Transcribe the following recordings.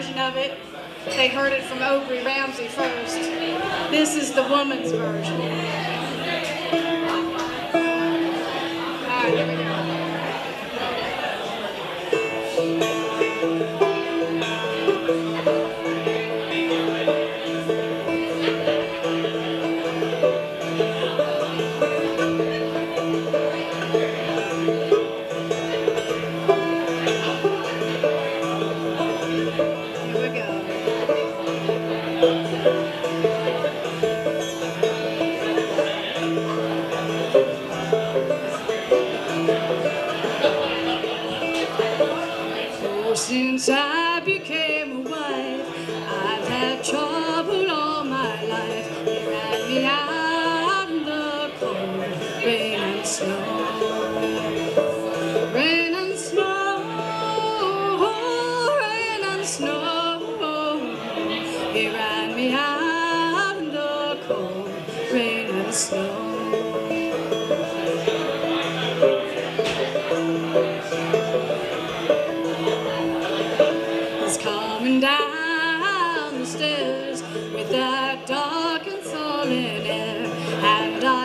version of it. They heard it from Obray Ramsey first. This is the woman's version. All right, here we go. Since I became a wife, I've had trouble all my life. They ran me out in the cold, rain and snow. Rain and snow, rain and snow. He ran me out in the cold, rain and snow.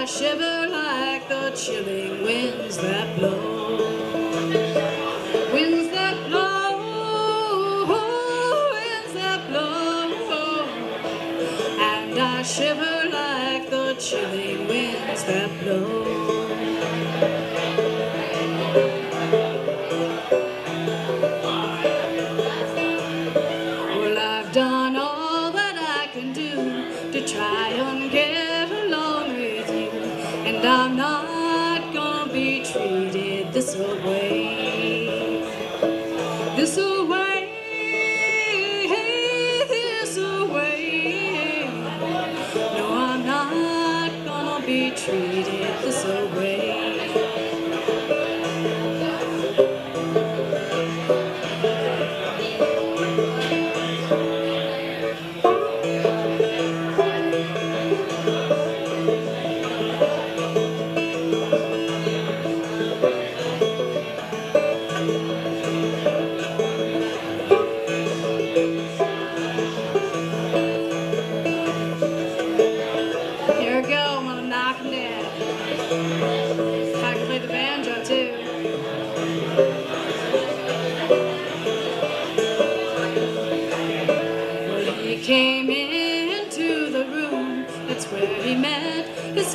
I shiver like the chilling winds that blow. Winds that blow, winds that blow, and I shiver like the chilling winds that blow. And I'm not gonna be treated this way. This way, this way. No, I'm not gonna be treated this way.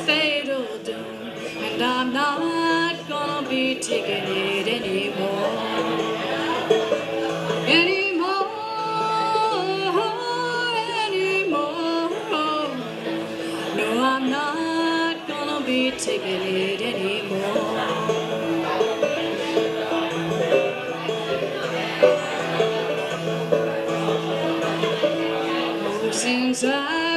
Fatal doom. And I'm not gonna be taking it anymore. Anymore, anymore. No, I'm not gonna be taking it anymore. Since I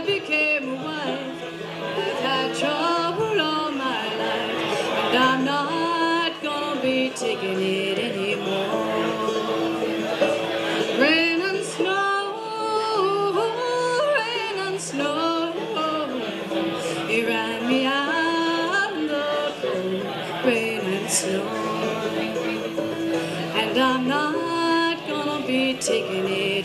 and I'm not gonna be taking it anymore. Rain and snow, rain and snow. He ran me out the cold, rain and snow. And I'm not gonna be taking it